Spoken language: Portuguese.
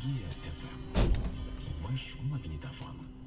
Kia FM. Mais uma avenida fama.